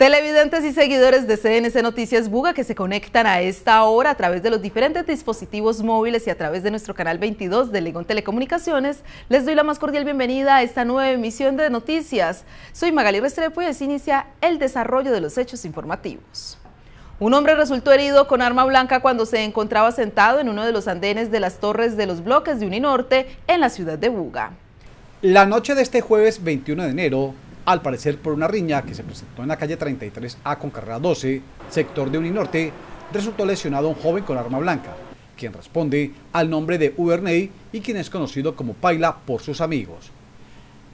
Televidentes y seguidores de CNC Noticias Buga que se conectan a esta hora a través de los diferentes dispositivos móviles y a través de nuestro canal 22 de Legón Telecomunicaciones, les doy la más cordial bienvenida a esta nueva emisión de noticias. Soy Magali Restrepo y así inicia el desarrollo de los hechos informativos. Un hombre resultó herido con arma blanca cuando se encontraba sentado en uno de los andenes de las torres de los bloques de Uninorte en la ciudad de Buga. La noche de este jueves 21 de enero, al parecer por una riña que se presentó en la calle 33A con carrera 12, sector de Uninorte, resultó lesionado un joven con arma blanca, quien responde al nombre de Uberney y quien es conocido como Paila por sus amigos.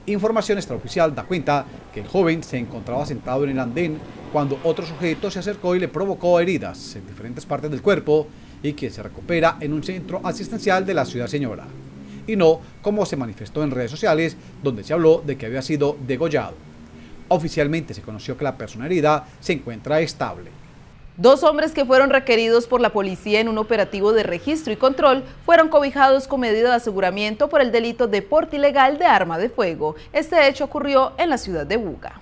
Información extraoficial da cuenta que el joven se encontraba sentado en el andén cuando otro sujeto se acercó y le provocó heridas en diferentes partes del cuerpo y quien se recupera en un centro asistencial de la ciudad señora. Y no como se manifestó en redes sociales donde se habló de que había sido degollado. Oficialmente se conoció que la persona herida se encuentra estable. Dos hombres que fueron requeridos por la policía en un operativo de registro y control fueron cobijados con medida de aseguramiento por el delito de porte ilegal de arma de fuego. Este hecho ocurrió en la ciudad de Buga.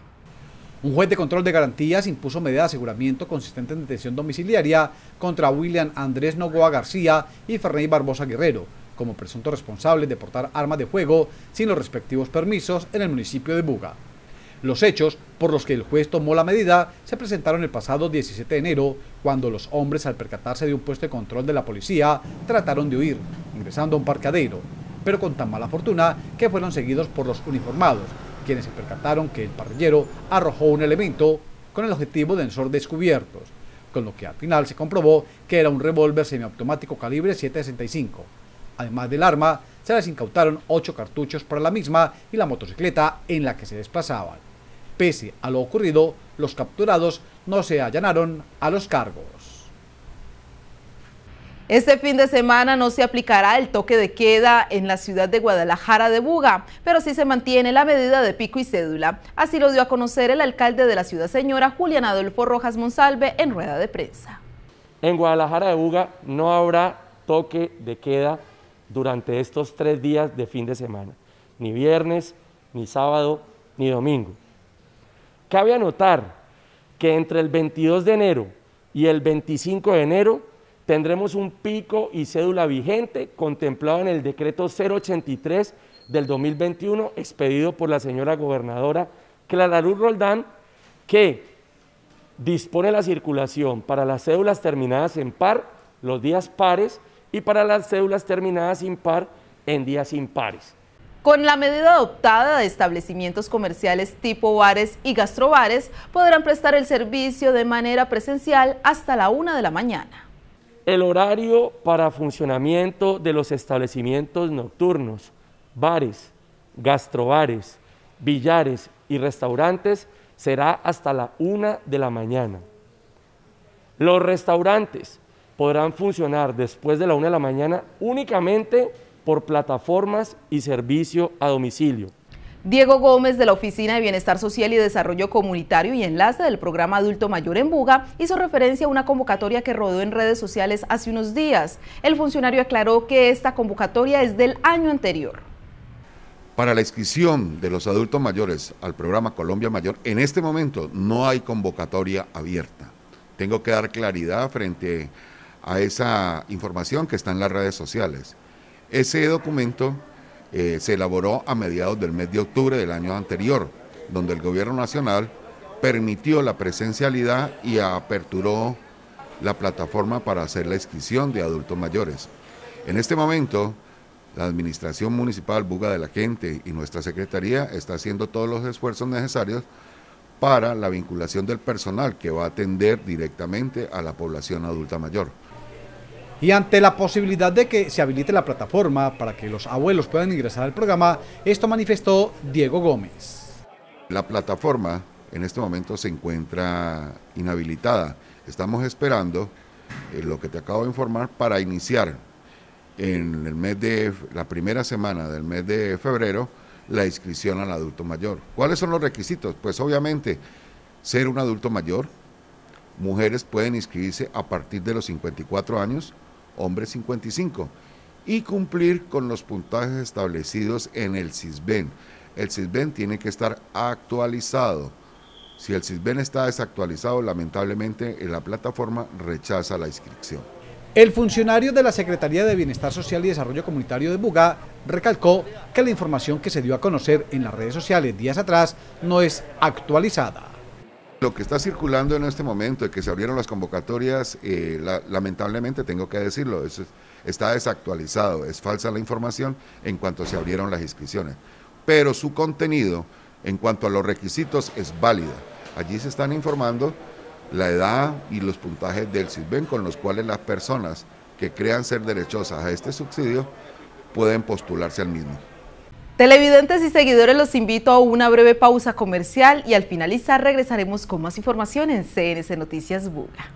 Un juez de control de garantías impuso medida de aseguramiento consistente en detención domiciliaria contra William Andrés Nogoa García y Ferney Barbosa Guerrero, como presunto responsable de portar armas de fuego sin los respectivos permisos en el municipio de Buga. Los hechos por los que el juez tomó la medida se presentaron el pasado 17 de enero, cuando los hombres, al percatarse de un puesto de control de la policía, trataron de huir, ingresando a un parcadero, pero con tan mala fortuna que fueron seguidos por los uniformados, quienes se percataron que el parrillero arrojó un elemento con el objetivo de ser descubiertos, con lo que al final se comprobó que era un revólver semiautomático calibre 7.65. Además del arma, se les incautaron ocho cartuchos para la misma y la motocicleta en la que se desplazaban. Pese a lo ocurrido, los capturados no se allanaron a los cargos. Este fin de semana no se aplicará el toque de queda en la ciudad de Guadalajara de Buga, pero sí se mantiene la medida de pico y cédula. Así lo dio a conocer el alcalde de la ciudad señora Julián Adolfo Rojas Monsalve en rueda de prensa. En Guadalajara de Buga no habrá toque de queda durante estos tres días de fin de semana, ni viernes, ni sábado, ni domingo. Cabe anotar que entre el 22 de enero y el 25 de enero tendremos un pico y cédula vigente contemplado en el decreto 083 del 2021 expedido por la señora gobernadora Clara Roldán que dispone la circulación para las cédulas terminadas en par los días pares y para las cédulas terminadas impar en días impares. Con la medida adoptada de establecimientos comerciales tipo bares y gastrobares podrán prestar el servicio de manera presencial hasta la una de la mañana. El horario para funcionamiento de los establecimientos nocturnos, bares, gastrobares, billares y restaurantes será hasta la una de la mañana. Los restaurantes podrán funcionar después de la una de la mañana únicamente por plataformas y servicio a domicilio. Diego Gómez de la Oficina de Bienestar Social y Desarrollo Comunitario y enlace del programa Adulto Mayor en Buga hizo referencia a una convocatoria que rodó en redes sociales hace unos días. El funcionario aclaró que esta convocatoria es del año anterior. Para la inscripción de los adultos mayores al programa Colombia Mayor, en este momento no hay convocatoria abierta. Tengo que dar claridad frente a esa información que está en las redes sociales. Ese documento eh, se elaboró a mediados del mes de octubre del año anterior, donde el gobierno nacional permitió la presencialidad y aperturó la plataforma para hacer la inscripción de adultos mayores. En este momento, la Administración Municipal Buga de la Gente y nuestra Secretaría está haciendo todos los esfuerzos necesarios para la vinculación del personal que va a atender directamente a la población adulta mayor. Y ante la posibilidad de que se habilite la plataforma para que los abuelos puedan ingresar al programa, esto manifestó Diego Gómez. La plataforma en este momento se encuentra inhabilitada. Estamos esperando eh, lo que te acabo de informar para iniciar en el mes de la primera semana del mes de febrero la inscripción al adulto mayor. ¿Cuáles son los requisitos? Pues obviamente ser un adulto mayor. Mujeres pueden inscribirse a partir de los 54 años, hombres 55, y cumplir con los puntajes establecidos en el CISBEN. El CISBEN tiene que estar actualizado Si el CISBEN está desactualizado, lamentablemente en la plataforma rechaza la inscripción. El funcionario de la Secretaría de Bienestar Social y Desarrollo Comunitario de Buga recalcó que la información que se dio a conocer en las redes sociales días atrás no es actualizada. Lo que está circulando en este momento de que se abrieron las convocatorias, eh, lamentablemente tengo que decirlo, está desactualizado, es falsa la información en cuanto se abrieron las inscripciones. Pero su contenido, en cuanto a los requisitos, es válida. Allí se están informando la edad y los puntajes del CISBEN con los cuales las personas que crean ser derechosas a este subsidio pueden postularse al mismo. Televidentes y seguidores los invito a una breve pausa comercial y al finalizar regresaremos con más información en CNC Noticias Buga.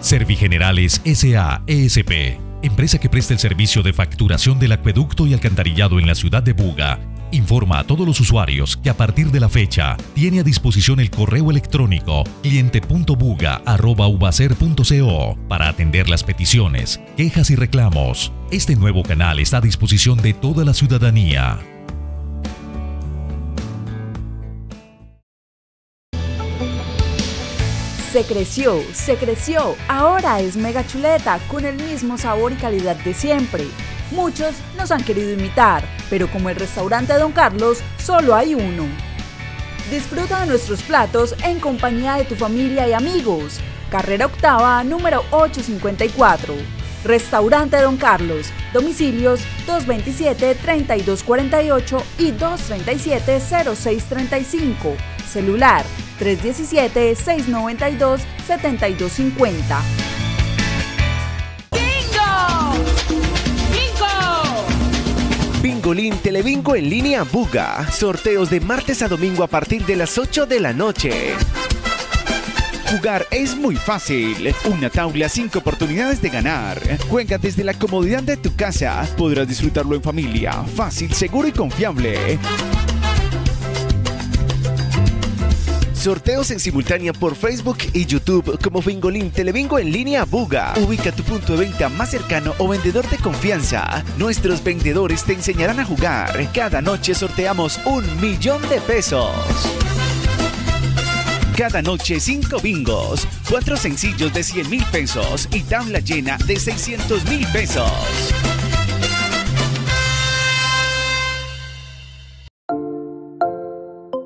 Servigenerales S.A.E.S.P empresa que presta el servicio de facturación del acueducto y alcantarillado en la ciudad de Buga, informa a todos los usuarios que a partir de la fecha tiene a disposición el correo electrónico cliente.buga.ubacer.co para atender las peticiones, quejas y reclamos. Este nuevo canal está a disposición de toda la ciudadanía. Se creció, se creció. Ahora es mega chuleta con el mismo sabor y calidad de siempre. Muchos nos han querido imitar, pero como el restaurante Don Carlos, solo hay uno. Disfruta de nuestros platos en compañía de tu familia y amigos. Carrera Octava, número 854. Restaurante Don Carlos. Domicilios 227-3248 y 237-0635. Celular 317-692-7250. ¡Bingo! ¡Bingo! Bingolín Telebingo en línea Buga. Sorteos de martes a domingo a partir de las 8 de la noche. Jugar es muy fácil. Una tabla, cinco oportunidades de ganar. Juega desde la comodidad de tu casa. Podrás disfrutarlo en familia. Fácil, seguro y confiable. Sorteos en simultánea por Facebook y YouTube como Bingolín Telebingo en línea Buga. Ubica tu punto de venta más cercano o vendedor de confianza. Nuestros vendedores te enseñarán a jugar. Cada noche sorteamos un millón de pesos. Cada noche cinco bingos, cuatro sencillos de 100 mil pesos y tabla llena de 600 mil pesos.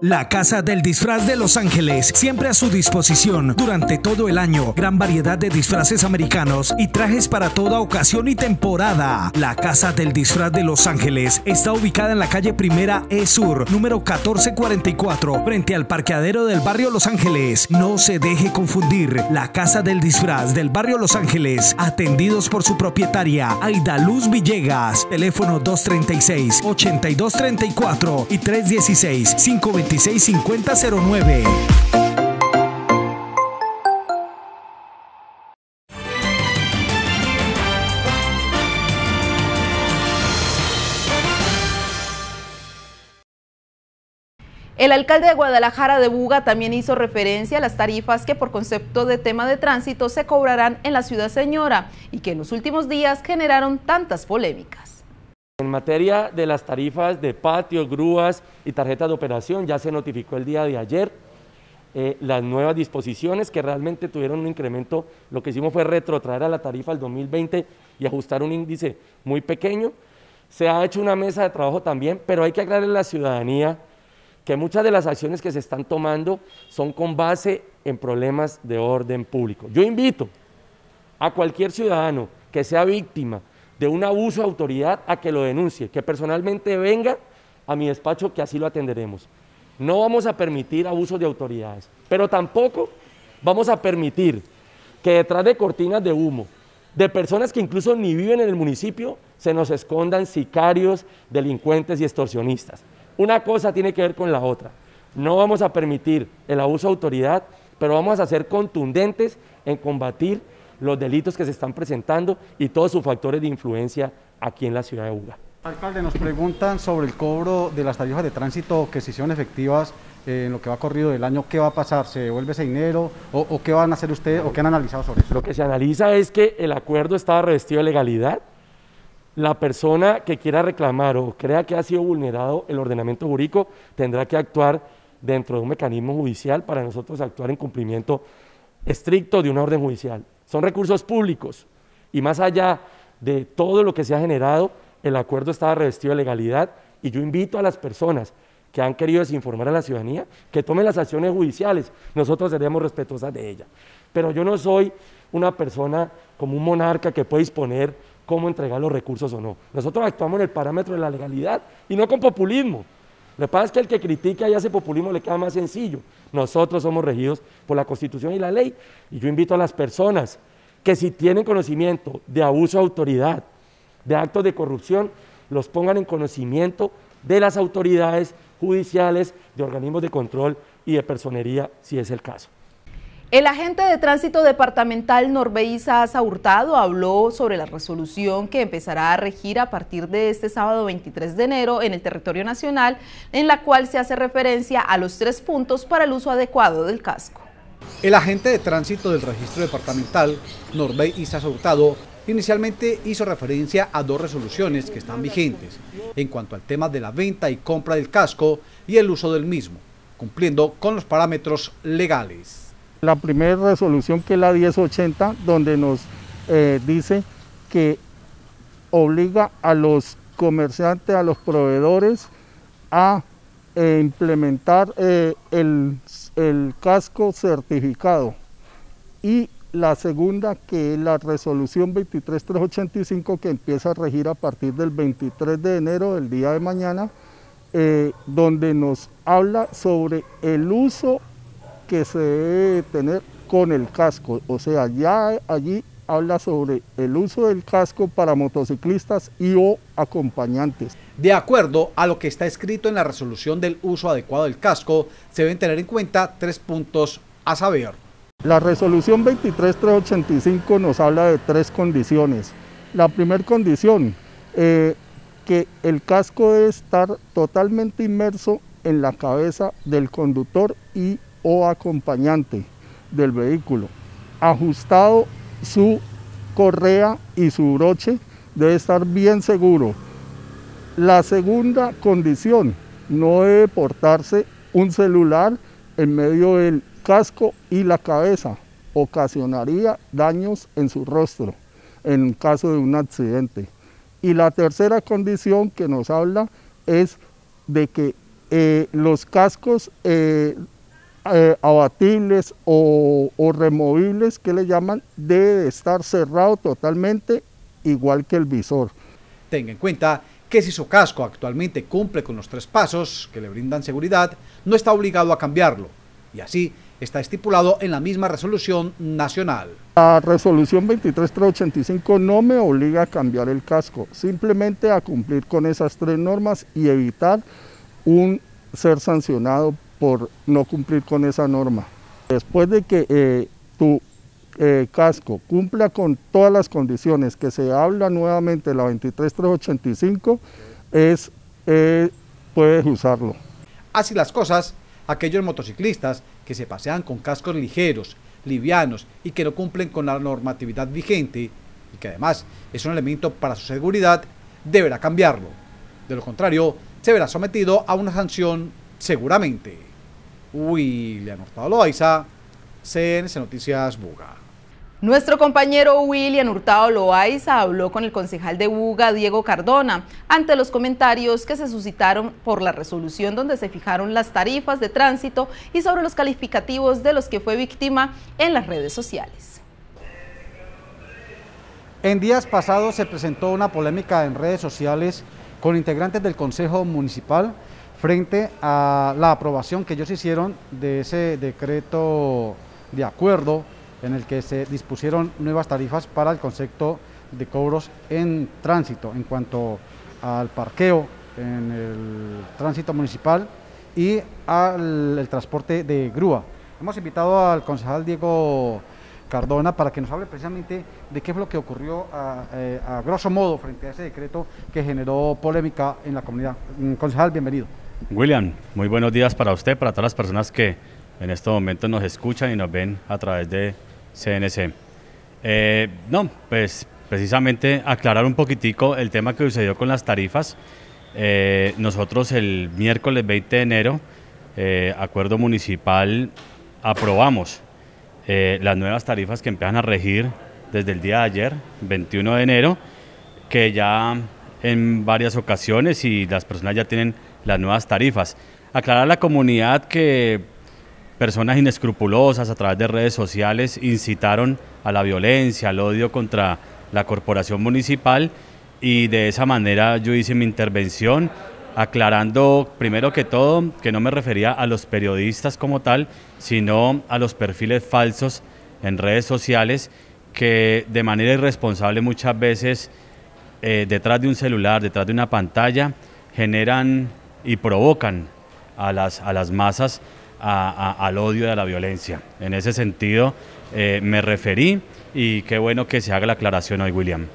La Casa del Disfraz de Los Ángeles, siempre a su disposición durante todo el año. Gran variedad de disfraces americanos y trajes para toda ocasión y temporada. La Casa del Disfraz de Los Ángeles está ubicada en la calle Primera E Sur, número 1444, frente al parqueadero del barrio Los Ángeles. No se deje confundir. La Casa del Disfraz del barrio Los Ángeles, atendidos por su propietaria, Aida Luz Villegas. Teléfono 236-8234 y 316 520 265009. El alcalde de Guadalajara de Buga también hizo referencia a las tarifas que por concepto de tema de tránsito se cobrarán en la ciudad señora y que en los últimos días generaron tantas polémicas. En materia de las tarifas de patio, grúas y tarjetas de operación, ya se notificó el día de ayer eh, las nuevas disposiciones que realmente tuvieron un incremento. Lo que hicimos fue retrotraer a la tarifa al 2020 y ajustar un índice muy pequeño. Se ha hecho una mesa de trabajo también, pero hay que aclararle a la ciudadanía que muchas de las acciones que se están tomando son con base en problemas de orden público. Yo invito a cualquier ciudadano que sea víctima de un abuso de autoridad a que lo denuncie, que personalmente venga a mi despacho que así lo atenderemos. No vamos a permitir abusos de autoridades, pero tampoco vamos a permitir que detrás de cortinas de humo, de personas que incluso ni viven en el municipio, se nos escondan sicarios, delincuentes y extorsionistas. Una cosa tiene que ver con la otra. No vamos a permitir el abuso de autoridad, pero vamos a ser contundentes en combatir los delitos que se están presentando y todos sus factores de influencia aquí en la ciudad de Buga. Alcalde, nos preguntan sobre el cobro de las tarifas de tránsito que se hicieron efectivas eh, en lo que va corrido del año, ¿qué va a pasar? ¿Se devuelve ese dinero? ¿O, o qué van a hacer ustedes o qué han analizado sobre eso? Lo que se analiza es que el acuerdo estaba revestido de legalidad. La persona que quiera reclamar o crea que ha sido vulnerado el ordenamiento jurídico tendrá que actuar dentro de un mecanismo judicial para nosotros actuar en cumplimiento estricto de una orden judicial. Son recursos públicos y más allá de todo lo que se ha generado, el acuerdo estaba revestido de legalidad y yo invito a las personas que han querido desinformar a la ciudadanía que tomen las acciones judiciales. Nosotros seremos respetuosas de ellas. Pero yo no soy una persona como un monarca que puede disponer cómo entregar los recursos o no. Nosotros actuamos en el parámetro de la legalidad y no con populismo. Lo que pasa es que el que critica y hace populismo le queda más sencillo. Nosotros somos regidos por la Constitución y la ley. Y yo invito a las personas que si tienen conocimiento de abuso de autoridad, de actos de corrupción, los pongan en conocimiento de las autoridades judiciales, de organismos de control y de personería, si es el caso. El agente de tránsito departamental Norbeiza Asa Hurtado habló sobre la resolución que empezará a regir a partir de este sábado 23 de enero en el territorio nacional, en la cual se hace referencia a los tres puntos para el uso adecuado del casco. El agente de tránsito del registro departamental, Norbey Isa Hurtado, inicialmente hizo referencia a dos resoluciones que están vigentes en cuanto al tema de la venta y compra del casco y el uso del mismo, cumpliendo con los parámetros legales. La primera resolución que es la 1080, donde nos eh, dice que obliga a los comerciantes, a los proveedores a eh, implementar eh, el, el casco certificado. Y la segunda, que es la resolución 23385, que empieza a regir a partir del 23 de enero, del día de mañana, donde nos habla sobre el uso que se debe tener con el casco. O sea, ya allí habla sobre el uso del casco para motociclistas y o acompañantes. De acuerdo a lo que está escrito en la resolución del uso adecuado del casco, se deben tener en cuenta tres puntos a saber. La resolución 23385 nos habla de tres condiciones. La primera condición, eh, que el casco debe estar totalmente inmerso en la cabeza del conductor y o acompañante del vehículo, ajustado su correa y su broche, debe estar bien seguro. La segunda condición, no debe portarse un celular en medio del casco y la cabeza, ocasionaría daños en su rostro en caso de un accidente. Y la tercera condición que nos habla es de que eh, los cascos eh, eh, abatibles o, o, removibles, que le llaman, debe estar cerrado totalmente, igual que el visor. Tenga en cuenta que si su casco actualmente cumple con los tres pasos que le brindan seguridad, no está obligado a cambiarlo. Y así está estipulado en la misma resolución nacional. La resolución 23385 no me obliga a cambiar el casco, simplemente a cumplir con esas tres normas y evitar un ser sancionado por no cumplir con esa norma. Después de que eh, tu eh, casco cumpla con todas las condiciones que se habla nuevamente la 23385, es, eh, puedes usarlo. Así las cosas, aquellos motociclistas que se pasean con cascos ligeros, livianos y que no cumplen con la normatividad vigente y que además es un elemento para su seguridad, deberá cambiarlo. De lo contrario, se verá sometido a una sanción seguramente. William Hurtado Loaiza, CNC Noticias Buga. Nuestro compañero William Hurtado Loaiza habló con el concejal de Buga, Diego Cardona, ante los comentarios que se suscitaron por la resolución donde se fijaron las tarifas de tránsito y sobre los calificativos de los que fue víctima en las redes sociales. En días pasados se presentó una polémica en redes sociales con integrantes del Consejo Municipal frente a la aprobación que ellos hicieron de ese decreto de acuerdo en el que se dispusieron nuevas tarifas para el concepto de cobros en tránsito en cuanto al parqueo en el tránsito municipal y al transporte de grúa. Hemos invitado al concejal Diego Cardona para que nos hable precisamente de qué fue lo que ocurrió a, a, a grosso modo frente a ese decreto que generó polémica en la comunidad. Concejal, bienvenido. William, muy buenos días para usted, para todas las personas que en estos momentos nos escuchan y nos ven a través de CNC. Eh, no, pues precisamente aclarar un poquitico el tema que sucedió con las tarifas. Eh, nosotros el miércoles 20 de enero, eh, acuerdo municipal, aprobamos las nuevas tarifas que empiezan a regir desde el día de ayer, 21 de enero, que ya en varias ocasiones y las personas ya tienen las nuevas tarifas. Aclarar a la comunidad que personas inescrupulosas a través de redes sociales incitaron a la violencia, al odio contra la corporación municipal y de esa manera yo hice mi intervención aclarando primero que todo que no me refería a los periodistas como tal, sino a los perfiles falsos en redes sociales que de manera irresponsable muchas veces eh, detrás de un celular, detrás de una pantalla, generan y provocan a las, a las masas al odio y a la violencia. En ese sentido eh, me referí y qué bueno que se haga la aclaración hoy, William.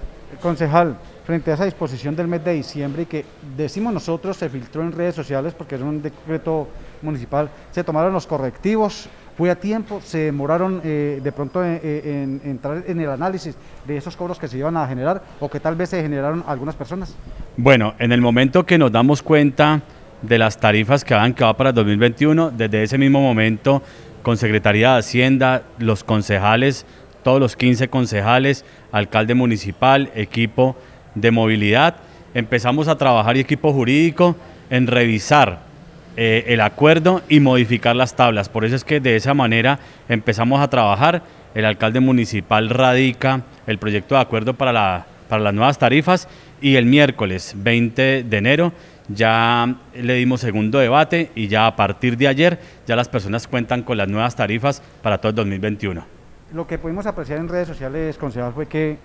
Concejal, frente a esa disposición del mes de diciembre y que decimos nosotros se filtró en redes sociales porque es un decreto municipal, se tomaron los correctivos, fue a tiempo, se demoraron eh, de pronto en, entrar en el análisis de esos cobros que se iban a generar o que tal vez se generaron algunas personas. Bueno, en el momento que nos damos cuenta de las tarifas que van quedado para el 2021, desde ese mismo momento con Secretaría de Hacienda, los concejales, todos los 15 concejales, alcalde municipal, equipo de movilidad, empezamos a trabajar y equipo jurídico en revisar eh, el acuerdo y modificar las tablas. Por eso es que de esa manera empezamos a trabajar. El alcalde municipal radica el proyecto de acuerdo para, la, para las nuevas tarifas y el miércoles 20 de enero ya le dimos segundo debate y ya a partir de ayer ya las personas cuentan con las nuevas tarifas para todo el 2021. Lo que pudimos apreciar en redes sociales, concejal, fue que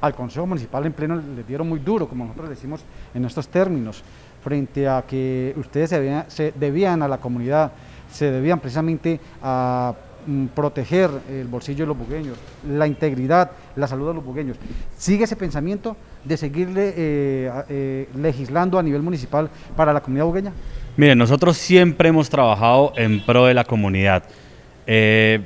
al Consejo Municipal en pleno le dieron muy duro, como nosotros decimos en estos términos, frente a que ustedes se debían, a la comunidad, se debían precisamente a mm, proteger el bolsillo de los bugueños, la integridad, la salud de los bugueños. ¿Sigue ese pensamiento de seguirle eh, eh, legislando a nivel municipal para la comunidad bugueña? Miren, nosotros siempre hemos trabajado en pro de la comunidad. Eh,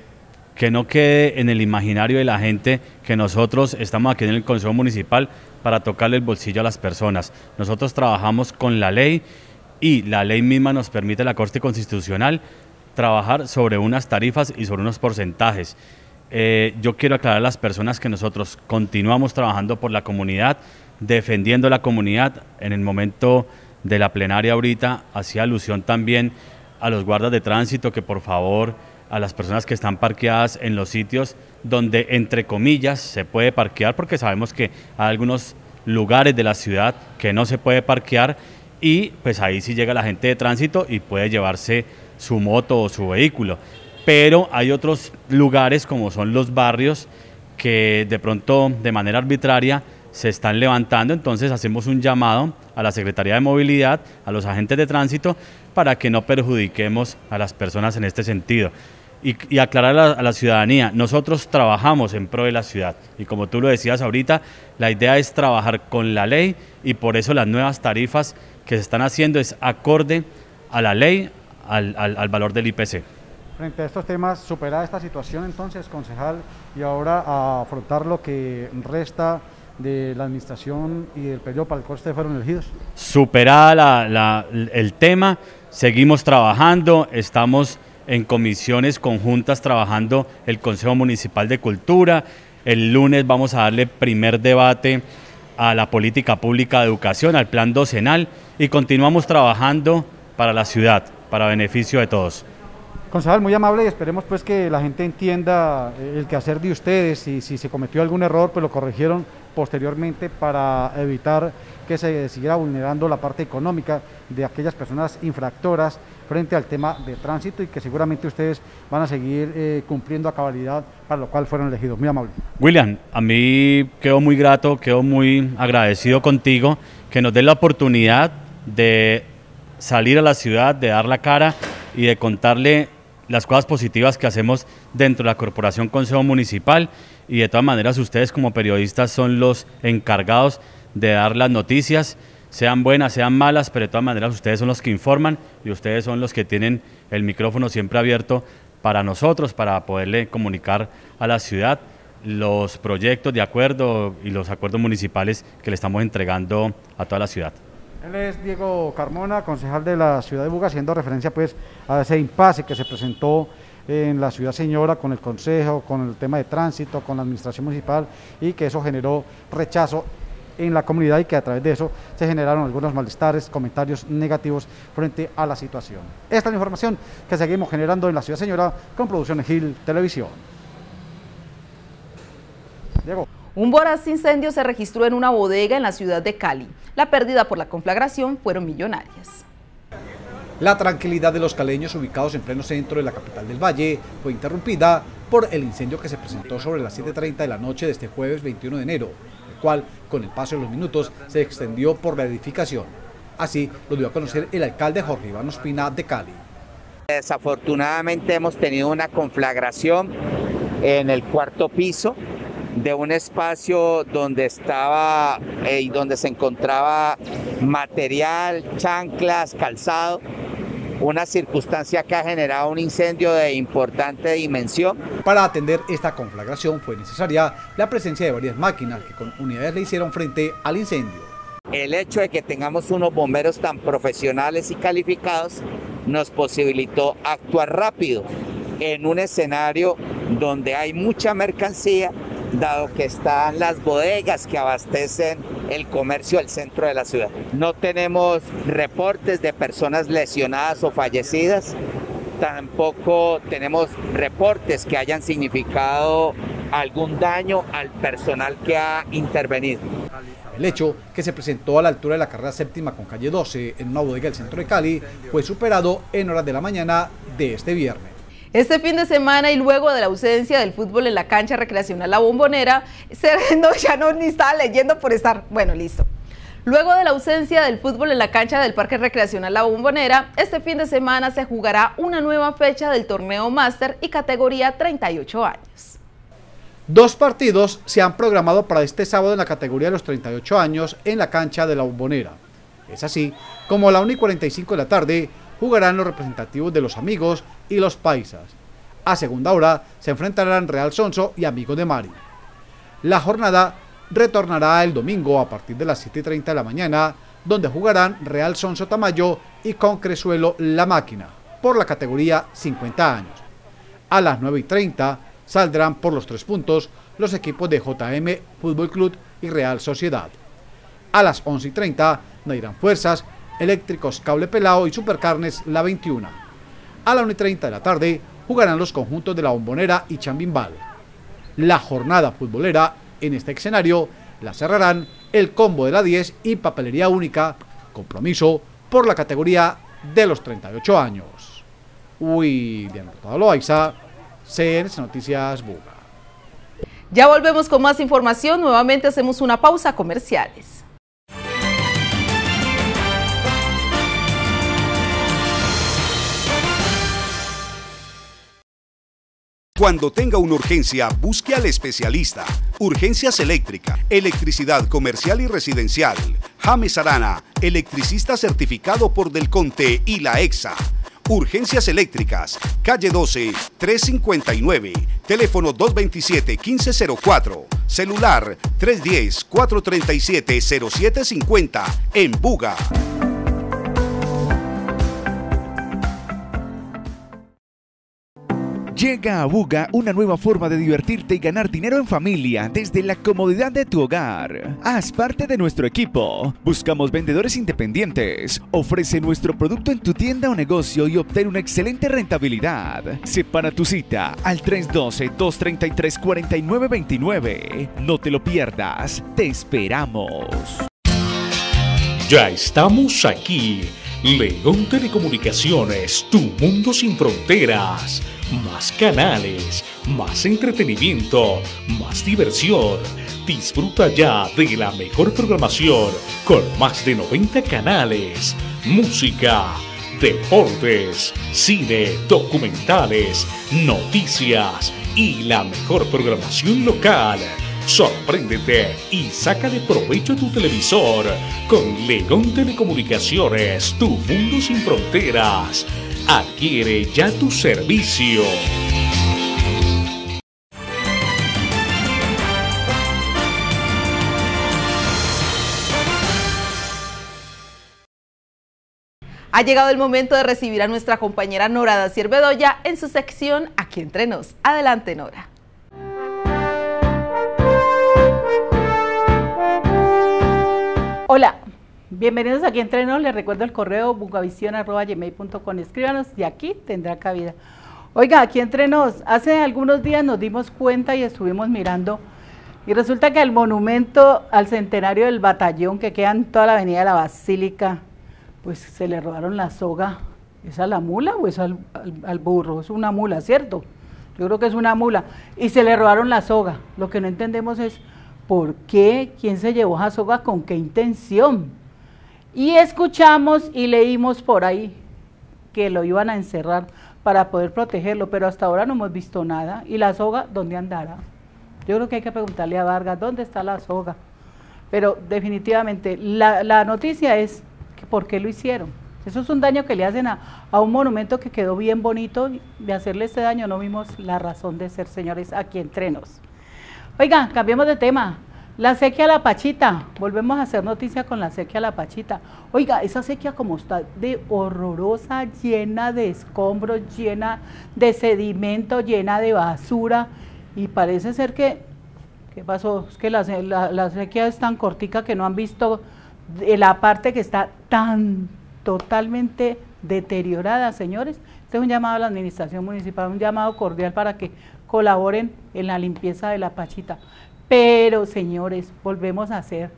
que no quede en el imaginario de la gente que nosotros estamos aquí en el Consejo Municipal para tocarle el bolsillo a las personas. Nosotros trabajamos con la ley y la ley misma nos permite la Corte Constitucional trabajar sobre unas tarifas y sobre unos porcentajes. Eh, yo quiero aclarar a las personas que nosotros continuamos trabajando por la comunidad, defendiendo la comunidad. En el momento de la plenaria ahorita hacía alusión también a los guardas de tránsito que por favor a las personas que están parqueadas en los sitios donde, entre comillas, se puede parquear, porque sabemos que hay algunos lugares de la ciudad que no se puede parquear y pues ahí sí llega la gente de tránsito y puede llevarse su moto o su vehículo. Pero hay otros lugares como son los barrios que de pronto de manera arbitraria se están levantando, entonces hacemos un llamado a la Secretaría de Movilidad, a los agentes de tránsito, para que no perjudiquemos a las personas en este sentido y, aclarar a la, ciudadanía, nosotros trabajamos en pro de la ciudad y como tú lo decías ahorita, la idea es trabajar con la ley y por eso las nuevas tarifas que se están haciendo es acorde a la ley, al, al, valor del IPC. Frente a estos temas, superada esta situación entonces, concejal, y ahora a afrontar lo que resta de la administración y del periodo para el cual ustedes fueron elegidos. Superada la, la, el tema, seguimos trabajando, estamos en comisiones conjuntas trabajando el Consejo Municipal de Cultura. El lunes vamos a darle primer debate a la política pública de educación, al plan docenal y continuamos trabajando para la ciudad, para beneficio de todos. Concejal, muy amable y esperemos pues que la gente entienda el quehacer de ustedes y si se cometió algún error pues lo corrigieron posteriormente para evitar que se siguiera vulnerando la parte económica de aquellas personas infractoras frente al tema de tránsito y que seguramente ustedes van a seguir eh, cumpliendo a cabalidad para lo cual fueron elegidos. Muy amable. William, a mí quedo muy grato, quedo muy agradecido contigo que nos dé la oportunidad de salir a la ciudad, de dar la cara y de contarle las cosas positivas que hacemos dentro de la Corporación Consejo Municipal y de todas maneras ustedes como periodistas son los encargados de dar las noticias sean buenas, sean malas, pero de todas maneras ustedes son los que informan y ustedes son los que tienen el micrófono siempre abierto para nosotros, para poderle comunicar a la ciudad los proyectos de acuerdo y los acuerdos municipales que le estamos entregando a toda la ciudad. Él es Diego Carmona, concejal de la ciudad de Buga, haciendo referencia pues a ese impasse que se presentó en la ciudad señora con el consejo, con el tema de tránsito, con la administración municipal y que eso generó rechazo en la comunidad y que a través de eso se generaron algunos malestares, comentarios negativos frente a la situación. Esta es la información que seguimos generando en la ciudad señora con Producciones Gil Televisión. Diego. Un voraz incendio se registró en una bodega en la ciudad de Cali. La pérdida por la conflagración fueron millonarias. La tranquilidad de los caleños ubicados en pleno centro de la capital del Valle fue interrumpida por el incendio que se presentó sobre las 7.30 de la noche de este jueves 21 de enero, cual, con el paso de los minutos, se extendió por la edificación. Así lo dio a conocer el alcalde Jorge Iván Ospina de Cali. Desafortunadamente hemos tenido una conflagración en el cuarto piso de un espacio donde estaba eh, y donde se encontraba material, chanclas, calzado, una circunstancia que ha generado un incendio de importante dimensión. Para atender esta conflagración fue necesaria la presencia de varias máquinas que con unidades le hicieron frente al incendio. El hecho de que tengamos unos bomberos tan profesionales y calificados nos posibilitó actuar rápido en un escenario donde hay mucha mercancía dado que están las bodegas que abastecen el comercio del centro de la ciudad. No tenemos reportes de personas lesionadas o fallecidas, tampoco tenemos reportes que hayan significado algún daño al personal que ha intervenido. El hecho, que se presentó a la altura de la carrera séptima con calle 12 en una bodega del centro de Cali, fue superado en horas de la mañana de este viernes. Este fin de semana y luego de la ausencia del fútbol en la cancha recreacional La Bombonera, no, ya no ni estaba leyendo por estar, bueno, listo. Luego de la ausencia del fútbol en la cancha del Parque Recreacional La Bombonera, este fin de semana se jugará una nueva fecha del torneo Máster y categoría 38 años. Dos partidos se han programado para este sábado en la categoría de los 38 años en la cancha de La Bombonera. Es así como a la 1 y 45 de la tarde jugarán los representativos de los amigos y los paisas. A segunda hora se enfrentarán Real Sonso y Amigos de Mari. La jornada retornará el domingo a partir de las 7.30 de la mañana, donde jugarán Real Sonso Tamayo y Concresuelo La Máquina, por la categoría 50 años. A las 9.30 saldrán por los tres puntos los equipos de JM Fútbol Club y Real Sociedad. A las 11.30 no irán fuerzas Eléctricos Cable Pelado y Supercarnes La 21. A la 1 y 30 de la tarde jugarán los conjuntos de La Bombonera y Chambimbal. La jornada futbolera en este escenario la cerrarán el combo de la 10 y papelería única, compromiso por la categoría de los 38 años. William Hurtado Loaiza, CNC Noticias Buga. Ya volvemos con más información, nuevamente hacemos una pausa comerciales. Cuando tenga una urgencia, busque al especialista. Urgencias eléctrica, electricidad comercial y residencial. James Arana, electricista certificado por Del Conte y la EXA. Urgencias eléctricas, calle 12, 359, teléfono 227-1504, celular 310-437-0750, en Buga. Llega a Buga una nueva forma de divertirte y ganar dinero en familia desde la comodidad de tu hogar. Haz parte de nuestro equipo. Buscamos vendedores independientes. Ofrece nuestro producto en tu tienda o negocio y obtén una excelente rentabilidad. Separa tu cita al 312-233-4929. No te lo pierdas. Te esperamos. Ya estamos aquí. León Telecomunicaciones, tu mundo sin fronteras más canales, más entretenimiento, más diversión. Disfruta ya de la mejor programación con más de 90 canales, música, deportes, cine, documentales, noticias y la mejor programación local Sorpréndete y saca de provecho tu televisor con León Telecomunicaciones, tu mundo sin fronteras. Adquiere ya tu servicio. Ha llegado el momento de recibir a nuestra compañera Nora Dacier Bedoya en su sección Aquí entre nos. Adelante, Nora. Hola, bienvenidos aquí entre nos. Les recuerdo el correo bugavision.gmail.com. Escríbanos y aquí tendrá cabida. Oiga, aquí entre nos, hace algunos días nos dimos cuenta y estuvimos mirando y resulta que el monumento al centenario del batallón que queda en toda la avenida de la Basílica, pues se le robaron la soga. ¿Es a la mula o es al, al, burro? Es una mula, ¿cierto? Yo creo que es una mula. Y se le robaron la soga. Lo que no entendemos es por qué, quién se llevó esa soga, con qué intención. Y escuchamos y leímos por ahí que lo iban a encerrar para poder protegerlo, pero hasta ahora no hemos visto nada. ¿Y la soga dónde andará? Yo creo que hay que preguntarle a Vargas, ¿dónde está la soga? Pero definitivamente la, la noticia es por qué lo hicieron. Eso es un daño que le hacen a, un monumento que quedó bien bonito. De hacerle este daño no vimos la razón de ser, señores, aquí entre nos. Oigan, cambiemos de tema. La sequía la Pachita. Volvemos a hacer noticia con la sequía la Pachita. Oiga, esa sequía como está de horrorosa, llena de escombros, llena de sedimento, llena de basura. Y parece ser que, ¿qué pasó? Es que la, la sequía es tan cortica que no han visto de la parte que está tan totalmente deteriorada, señores. Este es un llamado a la administración municipal, un llamado cordial para que colaboren en la limpieza de la Pachita. Pero, señores, volvemos a hacer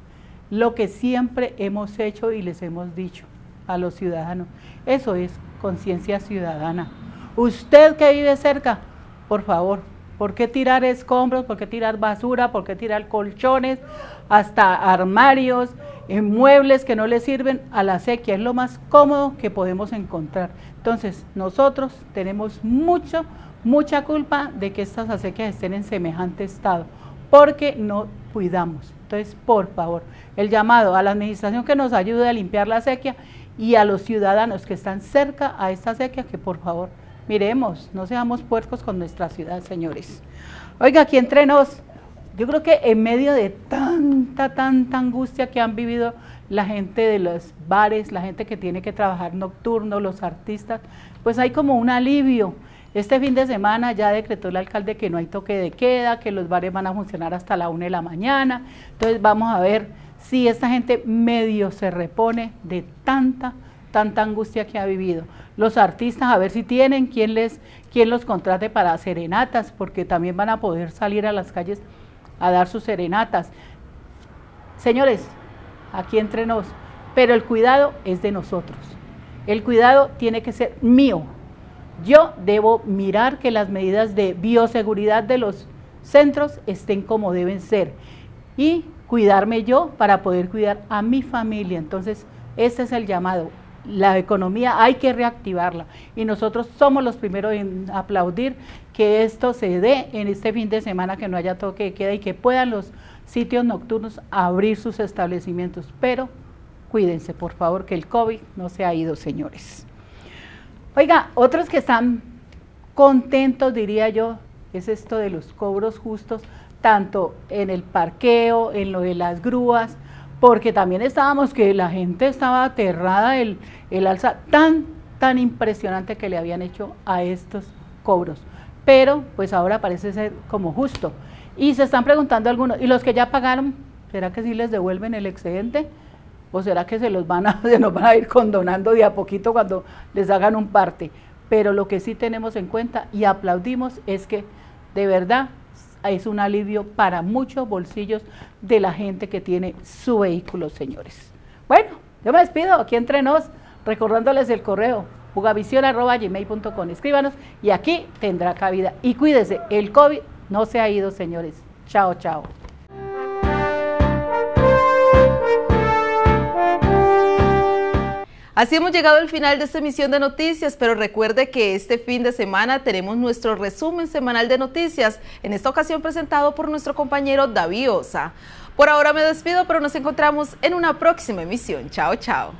lo que siempre hemos hecho y les hemos dicho a los ciudadanos. Eso es conciencia ciudadana. Usted que vive cerca, por favor, ¿por qué tirar escombros? ¿Por qué tirar basura? ¿Por qué tirar colchones? Hasta armarios, en muebles que no le sirven a la sequía. Es lo más cómodo que podemos encontrar. Entonces, nosotros tenemos mucho, mucha culpa de que estas acequias estén en semejante estado, porque no cuidamos. Entonces, por favor, el llamado a la administración que nos ayude a limpiar la sequía y a los ciudadanos que están cerca a esta sequía, que por favor, miremos, no seamos puercos con nuestra ciudad, señores. Oiga, aquí entre nos, yo creo que en medio de tanta, tanta angustia que han vivido la gente de los bares, la gente que tiene que trabajar nocturno, los artistas, pues hay como un alivio. Este fin de semana ya decretó el alcalde que no hay toque de queda, que los bares van a funcionar hasta la una de la mañana. Entonces vamos a ver si esta gente medio se repone de tanta, tanta angustia que ha vivido. Los artistas, a ver si tienen quien les, los contrate para serenatas, porque también van a poder salir a las calles a dar sus serenatas. Señores, aquí entre nos, pero el cuidado es de nosotros. El cuidado tiene que ser mío. Yo debo mirar que las medidas de bioseguridad de los centros estén como deben ser y cuidarme yo para poder cuidar a mi familia. Entonces, este es el llamado la economía hay que reactivarla y nosotros somos los primeros en aplaudir que esto se dé en este fin de semana, que no haya toque de queda y que puedan los sitios nocturnos abrir sus establecimientos. Pero cuídense, por favor, que el COVID no se ha ido, señores. Oiga, otros que están contentos, diría yo, es esto de los cobros justos, tanto en el parqueo, en lo de las grúas, porque también estábamos que la gente estaba aterrada el, el alza tan, tan impresionante que le habían hecho a estos cobros. Pero pues ahora parece ser como justo. Y se están preguntando algunos, ¿y los que ya pagaron, será que sí les devuelven el excedente? ¿O será que se los van a, se nos van a ir condonando de a poquito cuando les hagan un parte? Pero lo que sí tenemos en cuenta y aplaudimos es que de verdad es un alivio para muchos bolsillos de la gente que tiene su vehículo, señores. Bueno, yo me despido aquí entre nos, recordándoles el correo jugavisión.gmail.com. Escríbanos y aquí tendrá cabida. Y cuídese, el COVID no se ha ido, señores. Chao, chao. Así hemos llegado al final de esta emisión de noticias, pero recuerde que este fin de semana tenemos nuestro resumen semanal de noticias, en esta ocasión presentado por nuestro compañero David Osa. Por ahora me despido, pero nos encontramos en una próxima emisión. Chao, chao.